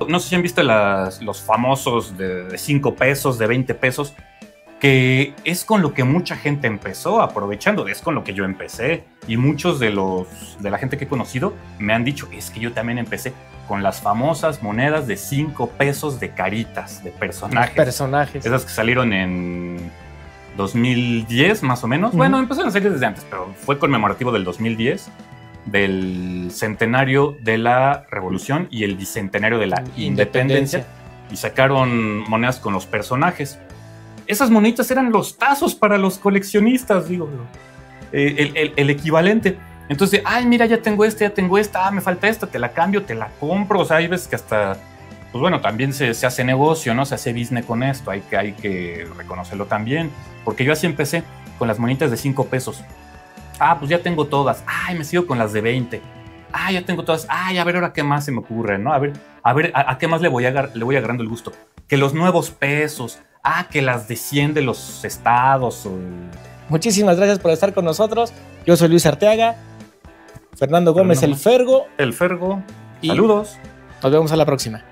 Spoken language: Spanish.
No sé si han visto las- los famosos de 5 pesos, de 20 pesos, que es con lo que mucha gente empezó aprovechando, es con lo que yo empecé. Y muchos de los de la gente que he conocido me han dicho, es que yo también empecé con las famosas monedas de 5 pesos de caritas, de personajes. Personajes. Esas que salieron en 2010, más o menos. Ujú. Bueno, empezaron a salir desde antes, pero fue conmemorativo del 2010, del centenario de la Revolución y el bicentenario de la Independencia. Y sacaron monedas con los personajes. Esas monitas eran los tazos para los coleccionistas, digo. eh, el, el- el equivalente. Entonces, ay, mira, ya tengo esta, ya tengo esta, ah, me falta esta, te la cambio, te la compro. O sea, hay veces que hasta pues bueno, también se, se hace negocio, ¿no? Se hace business con esto, hay que, hay que reconocerlo también. Porque yo así empecé con las monitas de 5 pesos. Ah, pues ya tengo todas. Ay, me sigo con las de 20. Ah, ya tengo todas. Ay, a ver ahora qué más se me ocurre, ¿no? A ver, a ver, ¿a, a qué más le voy, a, le voy agarrando el gusto? Que los nuevos pesos. Ah, que las de 100 de los estados. Muchísimas gracias por estar con nosotros. Yo soy Luis Arteaga, Fernando Gómez Fernando. el Fergo El Fergo. Y- Saludos. Nos vemos a la próxima.